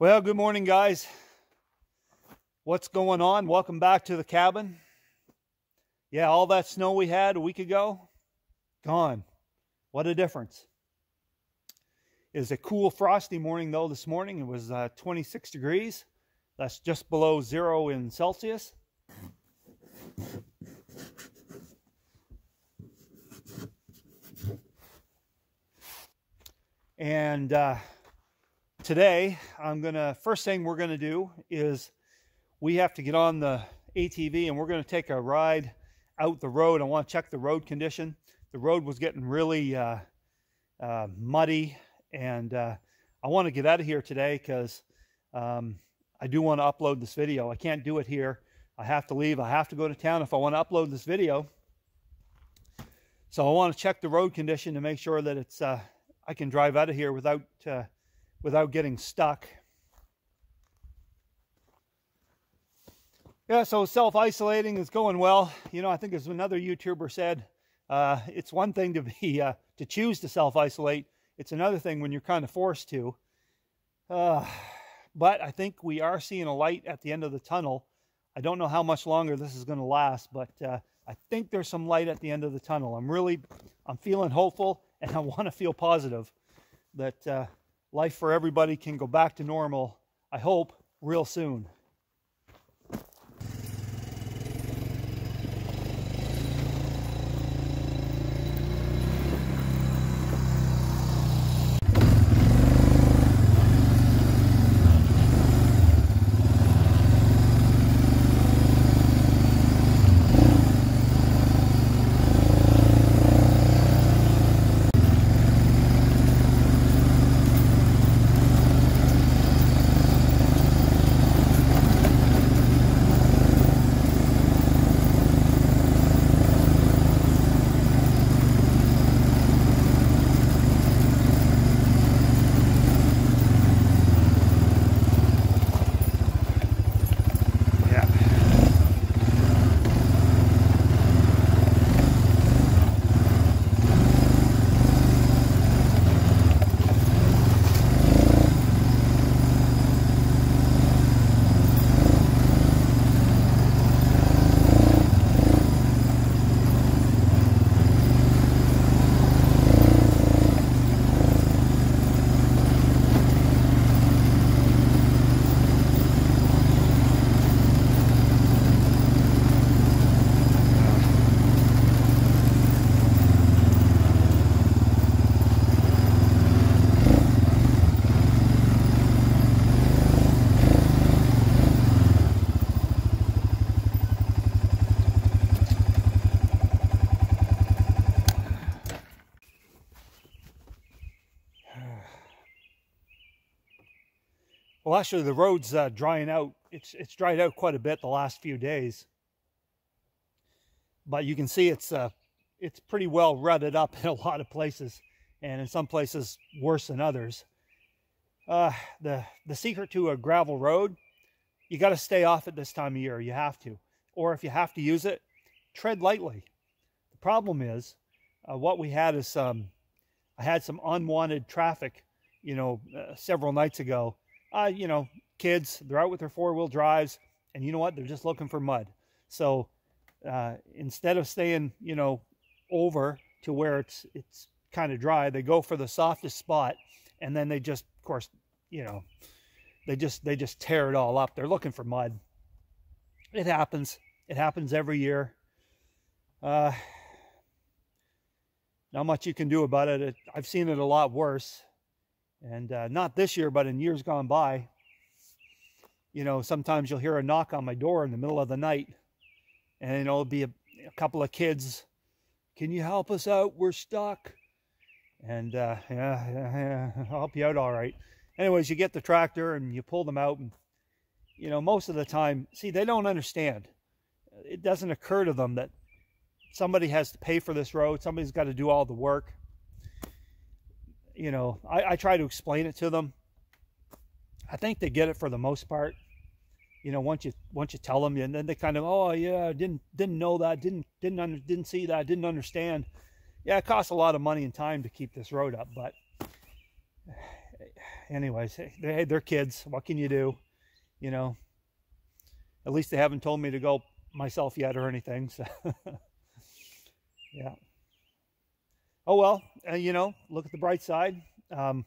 Well, good morning, guys. What's going on? Welcome back to the cabin. Yeah, all that snow we had a week ago, gone. What a difference. It was a cool, frosty morning, though, this morning. It was uh, 26 degrees. That's just below zero in Celsius. And uh, today, I'm going to, first thing we're going to do is we have to get on the ATV and we're going to take a ride out the road. I want to check the road condition. The road was getting really uh, uh, muddy and uh, I want to get out of here today because um, I do want to upload this video. I can't do it here. I have to leave. I have to go to town if I want to upload this video. So I want to check the road condition to make sure that it's uh, I can drive out of here without uh, without getting stuck. Yeah, so self-isolating is going well. You know, I think as another YouTuber said, uh, it's one thing to be uh, to choose to self-isolate. It's another thing when you're kind of forced to. Uh, but I think we are seeing a light at the end of the tunnel. I don't know how much longer this is going to last, but uh, I think there's some light at the end of the tunnel. I'm really, I'm feeling hopeful and I want to feel positive that uh, life for everybody can go back to normal, I hope, real soon. Well, actually, the road's uh, drying out. It's it's dried out quite a bit the last few days, but you can see it's uh, it's pretty well rutted up in a lot of places, and in some places worse than others. Uh, the the secret to a gravel road, you got to stay off it this time of year. You have to, or if you have to use it, tread lightly. The problem is, uh, what we had is um, I had some unwanted traffic, you know, uh, several nights ago uh, you know, kids, they're out with their four wheel drives, and you know what? They're just looking for mud. So uh, instead of staying, you know, over to where it's it's kind of dry, they go for the softest spot, and then they just, of course, you know, they just they just tear it all up. They're looking for mud. It happens. It happens every year. Uh, not much you can do about it. it I've seen it a lot worse. And uh, not this year, but in years gone by, you know, sometimes you'll hear a knock on my door in the middle of the night, and it'll be a, a couple of kids. Can you help us out? We're stuck. And uh, yeah, yeah, I'll help you out all right. Anyways, you get the tractor and you pull them out, and you know, most of the time, see, they don't understand. It doesn't occur to them that somebody has to pay for this road. Somebody's got to do all the work you know, I, I try to explain it to them. I think they get it for the most part. You know, once you once you tell them, and then they kind of, oh yeah, didn't didn't know that, didn't didn't under, didn't see that, didn't understand. Yeah, it costs a lot of money and time to keep this road up, but anyways, hey, they're kids. What can you do? You know, at least they haven't told me to go myself yet or anything. So, yeah. Oh, well, uh, you know, look at the bright side. Um,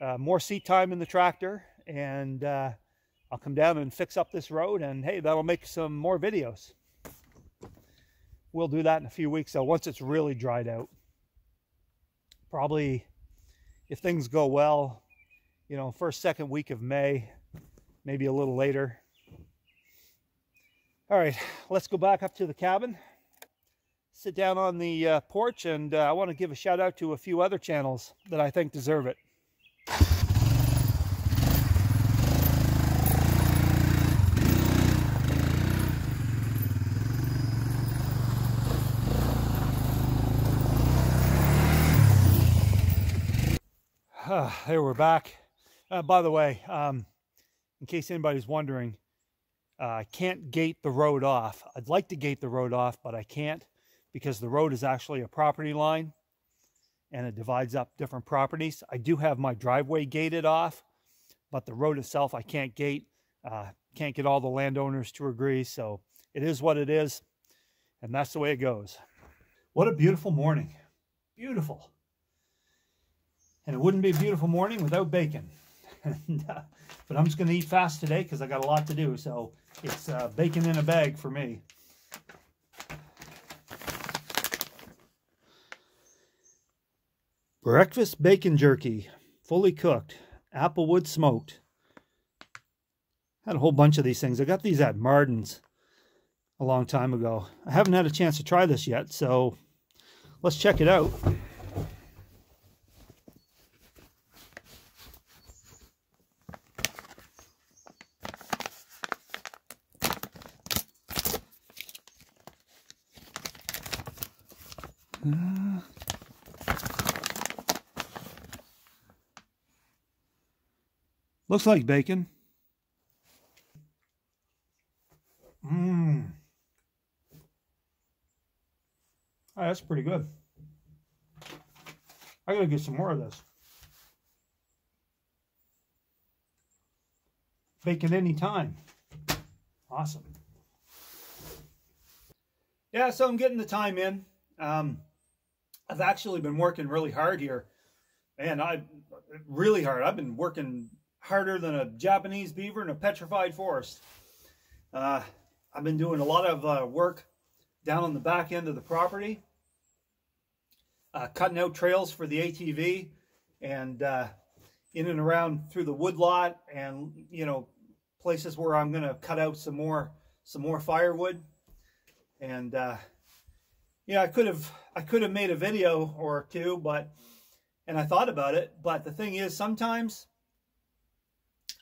uh, more seat time in the tractor and uh, I'll come down and fix up this road and hey, that'll make some more videos. We'll do that in a few weeks so once it's really dried out. Probably, if things go well, you know, first, second week of May, maybe a little later. All right, let's go back up to the cabin, sit down on the uh, porch, and uh, I want to give a shout out to a few other channels that I think deserve it. Uh, there we're back. Uh, by the way, um, in case anybody's wondering, uh, I can't gate the road off. I'd like to gate the road off, but I can't because the road is actually a property line and it divides up different properties. I do have my driveway gated off, but the road itself I can't gate. Uh, can't get all the landowners to agree, so it is what it is, and that's the way it goes. What a beautiful morning. Beautiful. And it wouldn't be a beautiful morning without bacon. and, uh, but I'm just going to eat fast today because I got a lot to do. So it's uh, bacon in a bag for me. Breakfast bacon jerky, fully cooked, applewood smoked. Had a whole bunch of these things. I got these at Marden's a long time ago. I haven't had a chance to try this yet, so let's check it out. Looks like bacon. Mmm. Oh, that's pretty good. I gotta get some more of this. Bacon anytime. Awesome. Yeah, so I'm getting the time in. Um, I've actually been working really hard here. Man, I really hard. I've been working harder than a Japanese beaver in a petrified forest. Uh, I've been doing a lot of uh, work down on the back end of the property, uh, cutting out trails for the ATV and uh, in and around through the woodlot and, you know, places where I'm going to cut out some more, some more firewood. And, uh, yeah, I could have I could have made a video or two, but and I thought about it, but the thing is sometimes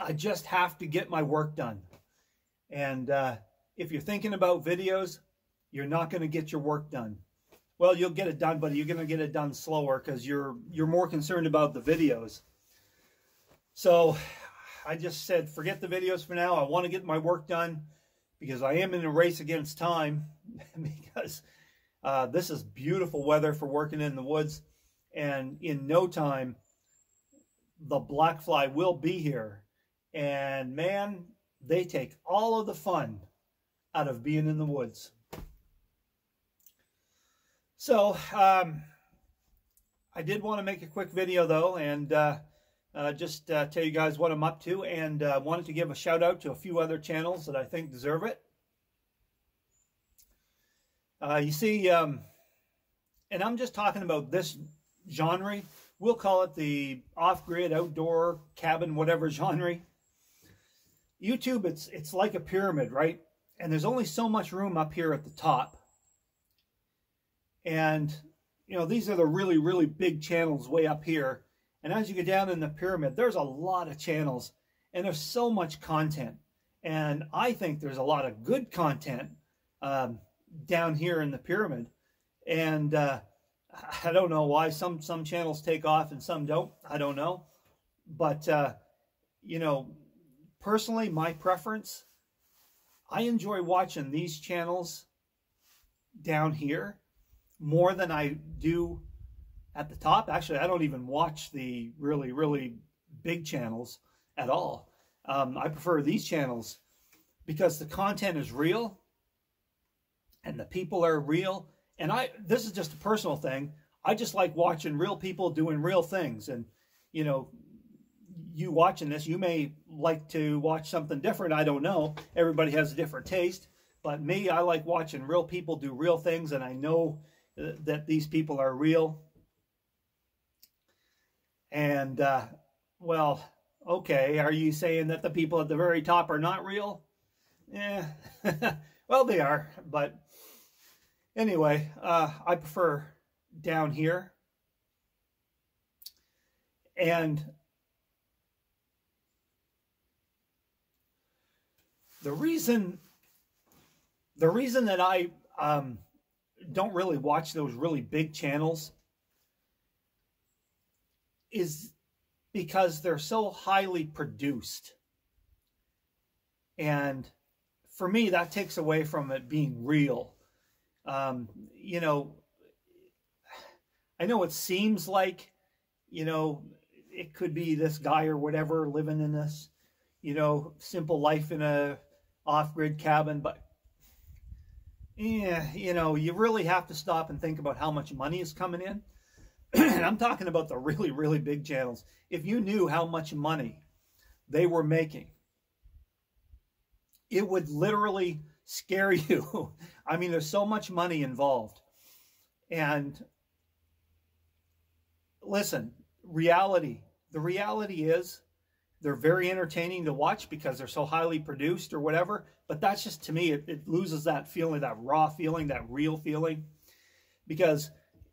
I just have to get my work done. And uh, if you're thinking about videos, you're not going to get your work done. Well, you'll get it done, but you're going to get it done slower because you're you're more concerned about the videos. So I just said, forget the videos for now. I want to get my work done because I am in a race against time because uh, this is beautiful weather for working in the woods. And in no time, the black fly will be here. And man, they take all of the fun out of being in the woods. So, um, I did want to make a quick video though, and uh, uh, just uh, tell you guys what I'm up to, and uh, wanted to give a shout out to a few other channels that I think deserve it. Uh, you see, um, and I'm just talking about this genre. We'll call it the off-grid, outdoor, cabin, whatever genre. YouTube, it's it's like a pyramid, right? And there's only so much room up here at the top. And, you know, these are the really, really big channels way up here. And as you get down in the pyramid, there's a lot of channels and there's so much content. And I think there's a lot of good content. Um, down here in the pyramid. And uh, I don't know why some, some channels take off and some don't. I don't know. But, uh, you know, personally, my preference, I enjoy watching these channels down here more than I do at the top. Actually, I don't even watch the really, really big channels at all. Um, I prefer these channels because the content is real and the people are real. And I, this is just a personal thing. I just like watching real people doing real things. And, you know, you watching this, you may like to watch something different. I don't know. Everybody has a different taste. But me, I like watching real people do real things. And I know uh, that these people are real. And, uh, well, okay, are you saying that the people at the very top are not real? Yeah, well, they are, but anyway, uh, I prefer down here. And the reason, the reason that I um, don't really watch those really big channels is because they're so highly produced. And for me, that takes away from it being real. Um, you know, I know it seems like, you know, it could be this guy or whatever living in this, you know, simple life in a off-grid cabin, but yeah, you know, you really have to stop and think about how much money is coming in. and I'm talking about the really, really big channels. If you knew how much money they were making, it would literally scare you. I mean, there's so much money involved. And listen, reality, the reality is they're very entertaining to watch because they're so highly produced or whatever. But that's just, to me, it, it loses that feeling, that raw feeling, that real feeling. Because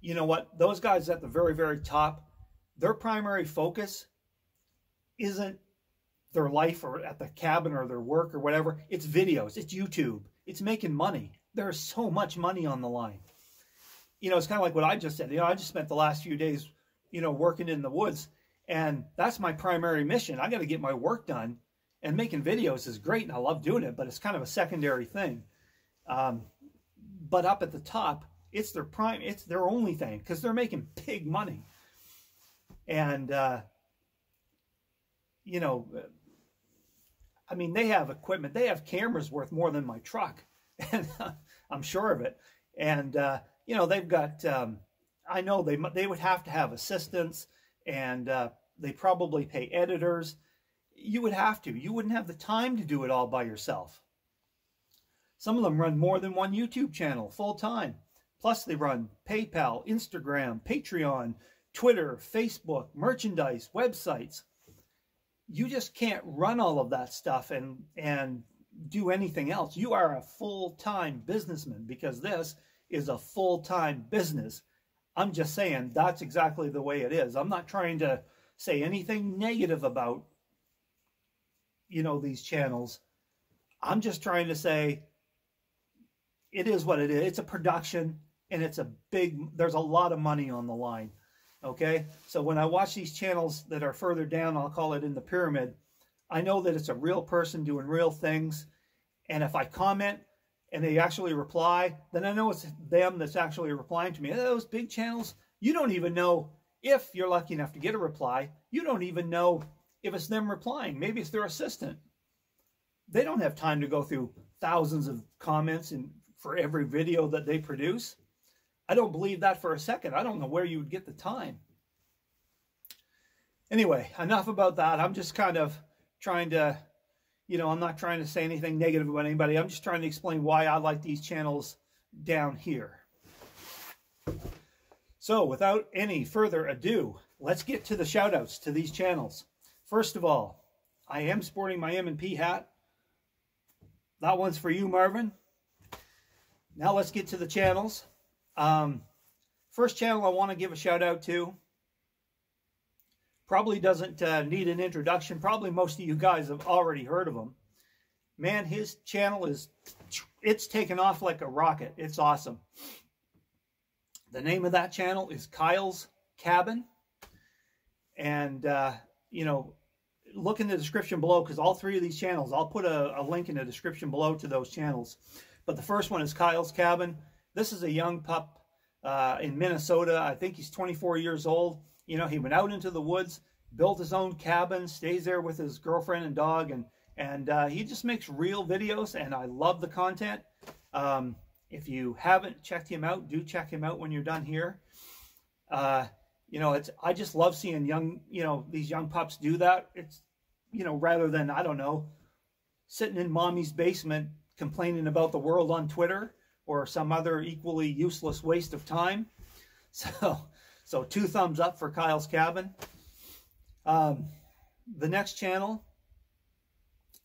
you know what? Those guys at the very, very top, their primary focus isn't their life or at the cabin or their work or whatever. It's videos, it's YouTube, it's making money. There's so much money on the line. You know, it's kind of like what I just said. You know, I just spent the last few days, you know, working in the woods, and that's my primary mission. I got to get my work done, and making videos is great, and I love doing it, but it's kind of a secondary thing. Um, but up at the top, it's their prime, it's their only thing because they're making big money. And, uh, you know, I mean, they have equipment, they have cameras worth more than my truck. And I'm sure of it. And, uh, you know, they've got, um, I know they, they would have to have assistants and uh, they probably pay editors. You would have to. You wouldn't have the time to do it all by yourself. Some of them run more than one YouTube channel full time. Plus, they run PayPal, Instagram, Patreon, Twitter, Facebook, merchandise, websites. You just can't run all of that stuff and, and do anything else. You are a full-time businessman because this is a full-time business. I'm just saying that's exactly the way it is. I'm not trying to say anything negative about, you know, these channels. I'm just trying to say it is what it is. It's a production and it's a big, there's a lot of money on the line. Okay. So when I watch these channels that are further down, I'll call it in the pyramid, I know that it's a real person doing real things. And if I comment and they actually reply, then I know it's them that's actually replying to me. Oh, those big channels, you don't even know if you're lucky enough to get a reply. You don't even know if it's them replying. Maybe it's their assistant. They don't have time to go through thousands of comments and for every video that they produce. I don't believe that for a second. I don't know where you would get the time. Anyway, enough about that. I'm just kind of trying to, you know, I'm not trying to say anything negative about anybody. I'm just trying to explain why I like these channels down here. So without any further ado, let's get to the shout outs to these channels. First of all, I am sporting my M&P hat. That one's for you, Marvin. Now let's get to the channels. Um, first channel I want to give a shout out to probably doesn't uh, need an introduction. Probably most of you guys have already heard of him. Man, his channel is, it's taken off like a rocket. It's awesome. The name of that channel is Kyle's Cabin. And, uh, you know, look in the description below because all three of these channels, I'll put a, a link in the description below to those channels. But the first one is Kyle's Cabin. This is a young pup uh, in Minnesota. I think he's 24 years old. You know, he went out into the woods built his own cabin, stays there with his girlfriend and dog, and and uh, he just makes real videos, and I love the content. Um, if you haven't checked him out, do check him out when you're done here. Uh, you know, it's I just love seeing young, you know, these young pups do that. It's, you know, rather than I don't know, sitting in mommy's basement complaining about the world on Twitter or some other equally useless waste of time. So, so two thumbs up for Kyle's Cabin. Um, the next channel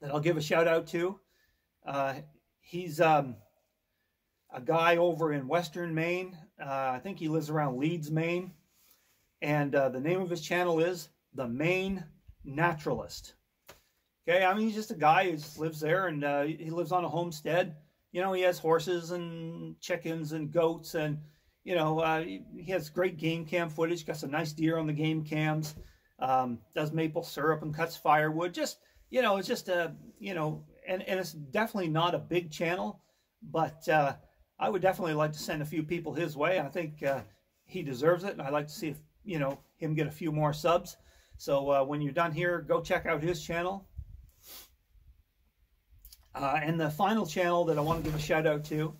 that I'll give a shout out to, uh, he's um, a guy over in Western Maine. Uh, I think he lives around Leeds, Maine. And uh, the name of his channel is The Maine Naturalist. Okay, I mean, he's just a guy who lives there and uh, he lives on a homestead. You know, he has horses and chickens and goats and, you know, uh, he has great game cam footage, got some nice deer on the game cams, um, does maple syrup and cuts firewood. Just, you know, it's just a, you know, and, and it's definitely not a big channel, but uh, I would definitely like to send a few people his way. I think uh, he deserves it, and I'd like to see if, you know, him get a few more subs. So uh, when you're done here, go check out his channel. Uh, and the final channel that I want to give a shout out to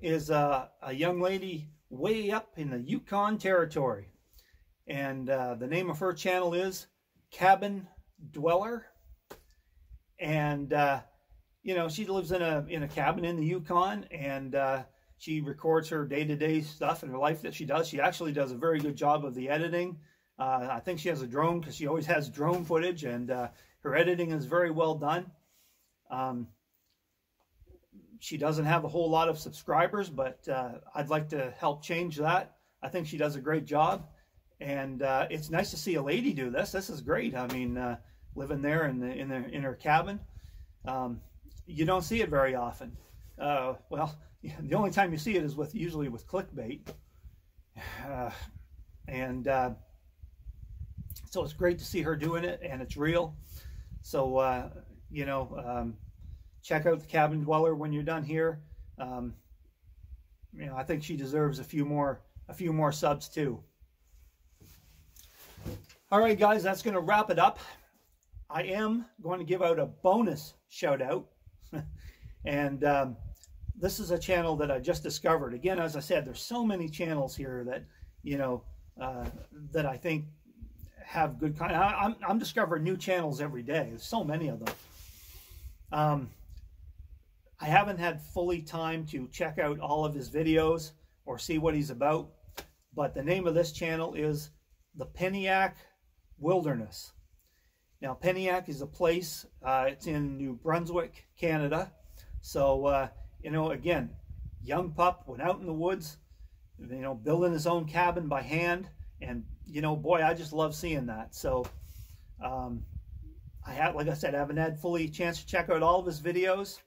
is uh, a young lady way up in the Yukon Territory. And uh, the name of her channel is Cabin Dweller. And, uh, you know, she lives in a, in a cabin in the Yukon and uh, she records her day-to-day stuff and her life that she does. She actually does a very good job of the editing. Uh, I think she has a drone because she always has drone footage and uh, her editing is very well done. Um, she doesn't have a whole lot of subscribers, but uh, I'd like to help change that. I think she does a great job. And uh, it's nice to see a lady do this. This is great. I mean, uh, living there in, the, in, the, in her cabin. Um, you don't see it very often. Uh, well, the only time you see it is with usually with clickbait. Uh, and uh, so it's great to see her doing it, and it's real. So, you know, um, check out the cabin dweller when you're done here. Um, you know, I think she deserves a few more a few more subs too. All right, guys, that's going to wrap it up. I am going to give out a bonus shout out. And um, this is a channel that I just discovered. Again, as I said, there's so many channels here that, you know, uh, that I think have good content. I'm, I'm discovering new channels every day. There's so many of them. Um, I haven't had fully time to check out all of his videos or see what he's about, but the name of this channel is the Penniac Wilderness. Now, Penniac is a place, uh, it's in New Brunswick, Canada. So, uh, you know, again, young pup went out in the woods, you know, building his own cabin by hand. And, you know, boy, I just love seeing that. So, um, I have, like I said, I haven't had fully chance to check out all of his videos,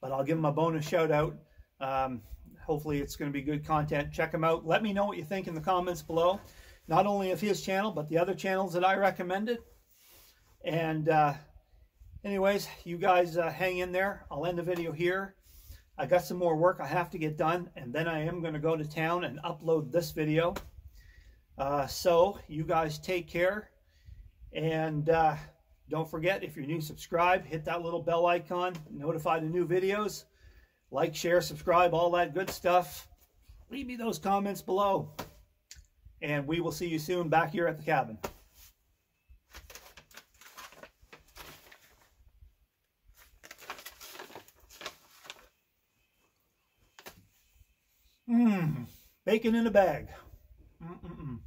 but I'll give him a bonus shout out. Um, hopefully it's going to be good content. Check him out. Let me know what you think in the comments below. Not only of his channel, but the other channels that I recommended. And uh, anyways, you guys uh, hang in there. I'll end the video here. I got some more work I have to get done, and then I am going to go to town and upload this video. Uh, so you guys take care. And uh, don't forget, if you're new, subscribe. Hit that little bell icon. Notify the new videos. Like, share, subscribe, all that good stuff. Leave me those comments below. And we will see you soon back here at the cabin. Mmm, bacon in a bag. Mm -mm -mm.